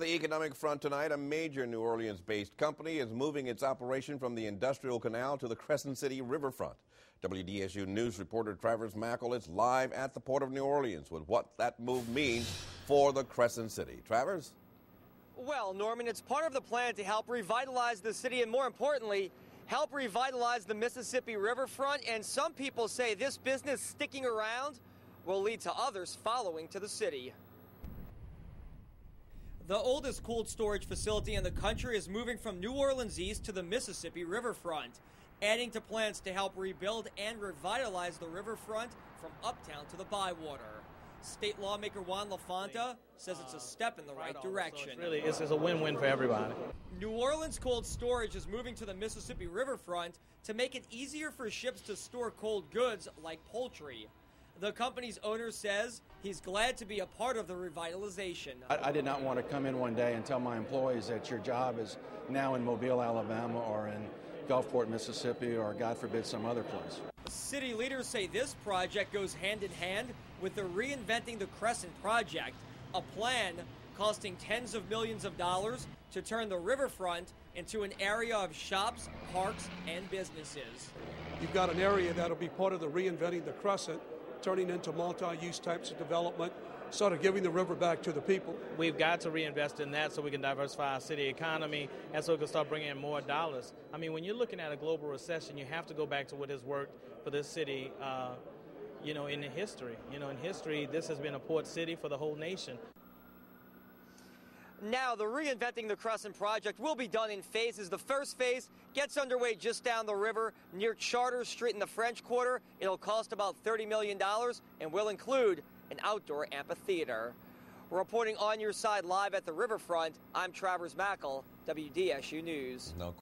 The economic front tonight, a major New Orleans based company is moving its operation from the Industrial Canal to the Crescent City riverfront. WDSU News reporter Travers Mackel is live at the Port of New Orleans with what that move means for the Crescent City. Travers? Well, Norman, it's part of the plan to help revitalize the city and, more importantly, help revitalize the Mississippi riverfront. And some people say this business sticking around will lead to others following to the city. The oldest cold storage facility in the country is moving from New Orleans East to the Mississippi riverfront, adding to plans to help rebuild and revitalize the riverfront from uptown to the Bywater. State lawmaker Juan LaFonta says it's a uh, step in the right direction. So it's really, it's, it's a win-win for everybody. New Orleans Cold Storage is moving to the Mississippi riverfront to make it easier for ships to store cold goods like poultry. The company's owner says he's glad to be a part of the revitalization. I, I, did not want to come in one day and tell my employees that your job is now in Mobile, Alabama, or in Gulfport, Mississippi, or God forbid, some other place. City leaders say this project goes hand in hand with the Reinventing the Crescent project, a plan costing tens of millions of dollars to turn the riverfront into an area of shops, parks, and businesses. You've got an area that'll be part of the Reinventing the Crescent turning into multi-use types of development, sort of giving the river back to the people. We've got to reinvest in that so we can diversify our city economy and so we can start bringing in more dollars. I mean, when you're looking at a global recession, you have to go back to what has worked for this city, uh, you know, in history. You know, in history, this has been a port city for the whole nation. Now, the Reinventing the Crescent project will be done in phases. The first phase gets underway just down the river near Chartres Street in the French Quarter. It'll cost about $30 million and will include an outdoor amphitheater. Reporting on your side live at the riverfront, I'm Travers Mackel, WDSU News. No